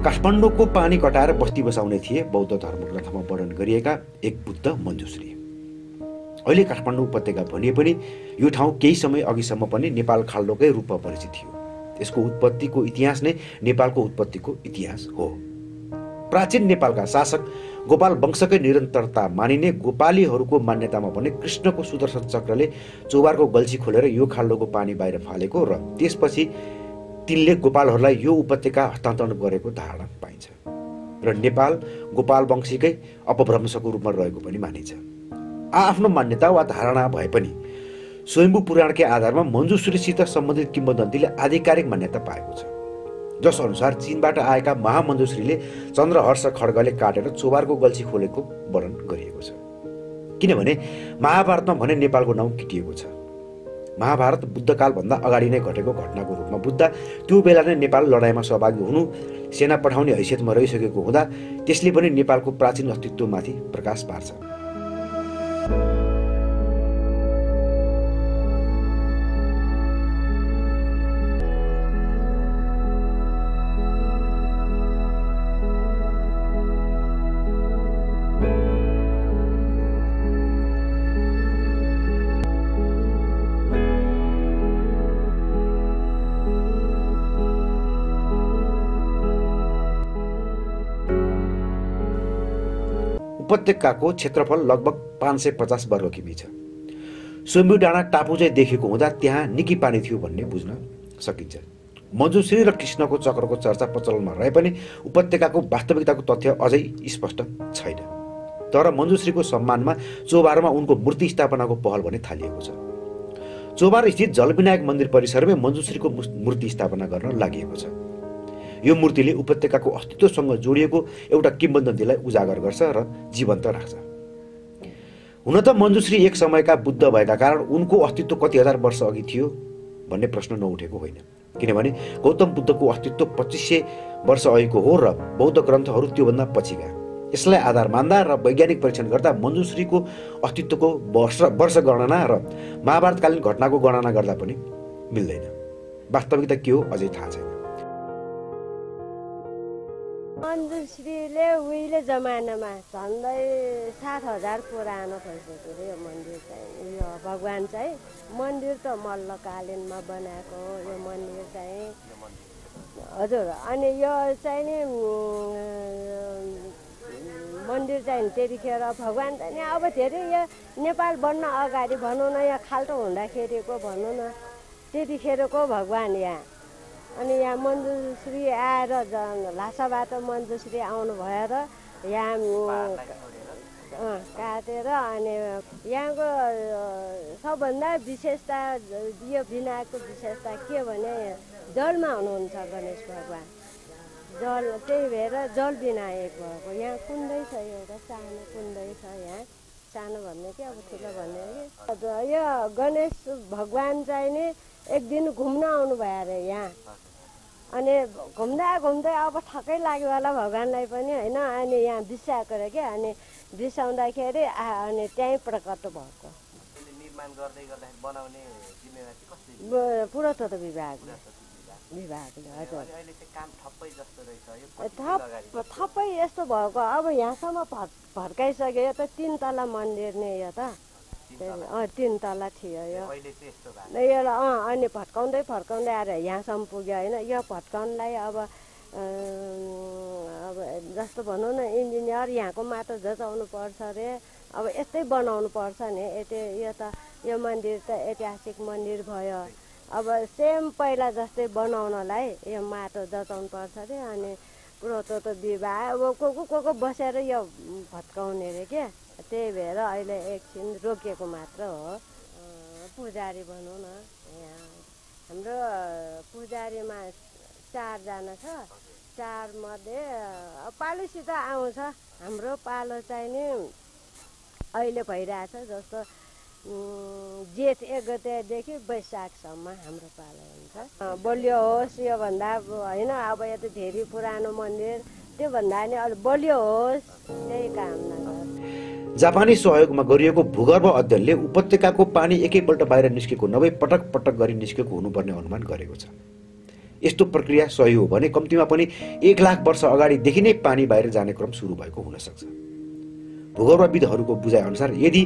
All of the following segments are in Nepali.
काठमाडौँको पानी कटाएर बस्ती बसाउने थिए बौद्ध धर्म ग्रन्थमा वर्णन गरिएका एक बुद्ध मञ्जुश्री। अहिले काठमाडौँ उपत्यका भनिए पनि यो ठाउँ केही समय अघिसम्म पनि नेपाल खाल्डोकै रूपमा परिचित थियो। यसको उत्पत्तिको इतिहास नै नेपालको उत्पत्तिको इतिहास हो। प्राचीन नेपालका शासक गोपाल वंशकै निरन्तरता मानिने गोपालीहरूको मान्यतामा भने कृष्णको सुदर्शन चक्रले चौबारको गल्छी खोलेर यो खाल्डोको पानी बाहिर फालेको र त्यसपछि तिनले गोपालहरूलाई यो उपत्यका हस्तान्तरण गरेको धारणा पाइन्छ र नेपाल गोपाल वंशीकै अपभ्रंशको रूपमा रहेको पनि मानिन्छ। आफ्नो मान्यता वा धारणा भए पनि स्वयम्भू पुराणकै आधारमा मञ्जुश्रीसित सम्बन्धित किम्बदन्तीले आधिकारिक मान्यता पाएको छ। जसअनुसार चिनबाट आएका महामञ्जुश्रीले चन्द्रहर्ष खड्गले काटेर चोबारको गल्छी खोलेको वर्णन गरिएको छ। किनभने महाभारतमा भने नेपालको नाउँ किटिएको छ। महाभारत बुद्धकालभन्दा अगाडि नै घटेको घटनाको रूपमा बुद्ध त्यो बेला नै नेपाल लडाइँमा सहभागी हुनु सेना पठाउने हैसियतमा रहिसकेको हुँदा त्यसले पनि नेपालको प्राचीन अस्तित्वमाथि प्रकाश पार्छ। उपत्यकाको क्षेत्रफल लगभग पाँच सय पचास वर्ग किमी छ। स्वयम्भू डाँडा टापु चाहिँ देखेको हुँदा त्यहाँ निकी पानी थियो भन्ने बुझ्न सकिन्छ। मजुश्री र कृष्णको चक्रको चर्चा प्रचलनमा रहे पनि उपत्यकाको वास्तविकताको तथ्य अझै स्पष्ट छैन। तर मञ्जुश्रीको सम्मानमा चौबारमा उनको मूर्ति स्थापनाको पहल भने थालिएको छ। चौबार स्थित जलविनायक मन्दिर परिसरमै मञ्जुश्रीको मूर्ति स्थापना गर्न लागि छ। यो मूर्तिले उपत्यकाको अस्तित्वसँग जोडिएको एउटा किम्बदन्तीलाई उजागर गर्छ र जीवन्त राख्छ। हुन त मञ्जुश्री एक समयका बुद्ध भएका कारण उनको अस्तित्व कति हजार वर्ष अघि थियो भन्ने प्रश्न नउठेको होइन। किनभने गौतम बुद्धको अस्तित्व पच्चिस सय वर्ष अघिको हो र बौद्ध ग्रन्थहरू त्योभन्दा पछिका। यसलाई आधार मान्दा र वैज्ञानिक परीक्षण गर्दा मञ्जुश्रीको अस्तित्वको वर्ष वर्ष गणना र महाभारतकालीन घटनाको गणना गर्दा पनि मिल्दैन। वास्तविकता के हो अझै थाहा छैन। मन्जुश्रीले उहिले जमानामा झन्डै सात हजार पुरानो भइसक्यो अरे यो मन्दिर चाहिँ। यो भगवान् चाहिँ मन्दिर त मल्लकालीनमा बनाएको यो मन्दिर चाहिँ। हजुर अनि यो चाहिँ नि मन्दिर चाहिँ त्यतिखेर भगवान् चाहिँ नि अब धेरै यो नेपाल बन्न अगाडि भनौँ न यहाँ खाल्टो हुँदाखेरिको भनौँ न त्यतिखेरको भगवान् यहाँ। अनि यहाँ मन्जुश्री आएर लासाबाट मन्जुश्री आउनु भएर यहाँ काटेर अनि यहाँको सबभन्दा विशेषता यो बिनाको विशेषता के भने जलमा हुनुहुन्छ गणेश भगवान्। जल त्यही भएर जल विनायक भएको। यहाँ कुन्दै छ एउटा सानो कुन्दै छ यहाँ। सानो भन्ने कि अब ठुलो भन्ने कि? यो गणेश भगवान् चाहिँ नि एक दिन घुम्न आउनु भयो अरे यहाँ। अनि घुम्दा घुम्दै अब ठक्कै लाग्यो होला भगवान्लाई पनि होइन? अनि यहाँ बिसाएको अरे क्या अनि बिसाउँदाखेरि अनि त्यहीँ प्रकट भएको। पुरातत्व विभाग विभागले थप्पै यस्तो भएको अब यहाँसम्म भर् भर्काइसक्यो यो त तिन तला मन्दिर नै यो त। अँ तिन तला थियो यो। अँ अनि भट्काउँदै फर्काउँदै आएर यहाँसम्म पुग्यो होइन? यो भट्काउनलाई अब अब जस्तो भनौँ न इन्जिनियर यहाँको माटो जचाउनु पर्छ अरे। अब यस्तै बनाउनु पर्छ नि। यति यो त यो मन्दिर त ऐतिहासिक मन्दिर भयो। अब सेम पहिला जस्तै बनाउनलाई यो माटो जचाउनु पर्छ अरे अनि पुरातत्व विभाग अब को को को को बसेर यो भत्काउने अरे क्या? त्यही भएर अहिले एकछिन रोकिएको मात्र हो। पुजारी भनौँ न। यहाँ हाम्रो पुजारीमा चारजना छ। चारमध्ये पालोसित आउँछ। हाम्रो पालो चाहिँ नि अहिले भइरहेछ जस्तो जेठ एक गतेदेखि वैशाखसम्म हाम्रो पालो हुन्छ। बलियो होस् योभन्दा होइन अब यो त धेरै पुरानो मन्दिर त्योभन्दा नि अलिक बलियो होस् त्यही कामना जापानी सहयोगमा गरिएको भूगर्भ अध्ययनले उपत्यकाको पानी एकैपल्ट बाहिर निस्केको नभई पटक पटक गरी निस्केको हुनुपर्ने अनुमान गरेको छ। यस्तो प्रक्रिया सही हो भने कम्तीमा पनि एक लाख वर्ष अगाडिदेखि नै पानी बाहिर जाने क्रम सुरु भएको हुनसक्छ भूगर्भविदहरूको बुझाइअनुसार यदि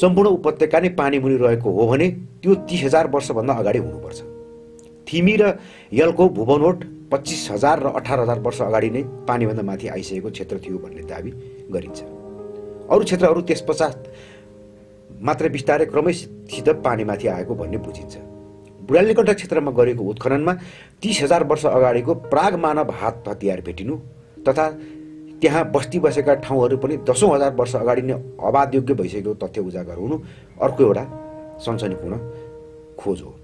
सम्पूर्ण उपत्यका नै पानी मुनि रहेको हो भने त्यो तिस हजार वर्षभन्दा अगाडि हुनुपर्छ। थिमी र यलको भुवनोट पच्चिस हजार र अठार हजार वर्ष अगाडि नै पानीभन्दा माथि आइसकेको क्षेत्र थियो भन्ने दावी गरिन्छ। अरू क्षेत्रहरू त्यस पश्चात मात्र बिस्तारै क्रमैसित पानीमाथि आएको भन्ने बुझिन्छ। बुढालीकण्ठ क्षेत्रमा गरेको उत्खननमा तिस हजार वर्ष अगाडिको प्राग मानव हात हतियार भेटिनु तथा त्यहाँ बस्ती बसेका ठाउँहरू पनि दसौँ हजार वर्ष अगाडि नै अवादयोग्य भइसकेको तथ्य उजागर हुनु अर्को एउटा सनसनीपूर्ण खोज हो।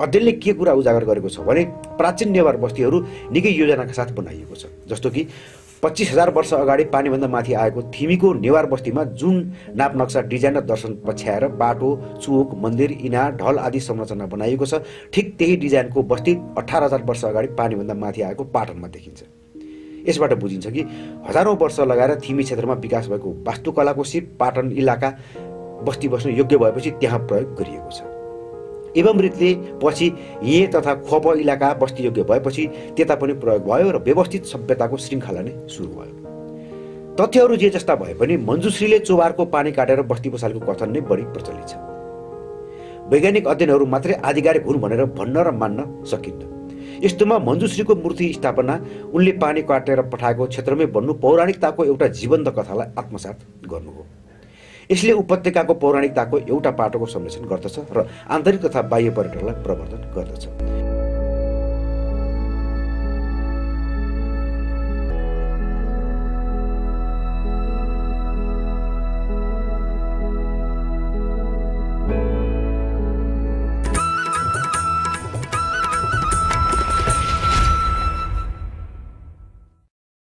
अध्ययनले के कुरा उजागर गरेको छ भने प्राचीन नेवार बस्तीहरू निकै योजनाका साथ बनाइएको छ जस्तो कि पच्चिस हजार वर्ष अगाडि पानीभन्दा माथि आएको थिमीको नेवार बस्तीमा जुन नाप नक्सा डिजाइन र दर्शन पछ्याएर बाटो चोक मन्दिर इनार ढल आदि संरचना बनाइएको छ ठिक त्यही डिजाइनको बस्ती अठार हजार वर्ष अगाडि पानीभन्दा माथि आएको पाटनमा देखिन्छ। यसबाट बुझिन्छ कि हजारौँ वर्ष लगाएर थिमी क्षेत्रमा विकास भएको वास्तुकलाको सिप पाटन इलाका बस्ती बस्नु योग्य भएपछि त्यहाँ प्रयोग गरिएको छ। एवं रीतले पछि हिए तथा खोप इलाका बस्तीयोग्य भएपछि त्यता पनि प्रयोग भयो र व्यवस्थित सभ्यताको श्रृङ्खला नै सुरु भयो। तथ्यहरू जे जस्ता भए पनि मन्जुश्रीले चोबारको पानी काटेर बस्ती बसालेको कथन नै बढी प्रचलित छ। वैज्ञानिक अध्ययनहरू मात्रै आधिकारिक हुन् भनेर भन्न र मान्न सकिन्न। यस्तोमा मन्जुश्रीको मूर्ति स्थापना उनले पानी काटेर पठाएको क्षेत्रमै बन्नु पौराणिकताको एउटा जीवन्त कथालाई आत्मसात गर्नु हो। यसले उपत्यकाको पौराणिकताको एउटा पाटोको संरक्षण गर्दछ र आन्तरिक तथा बाह्य पर्यटनलाई प्रवर्धन गर्दछ।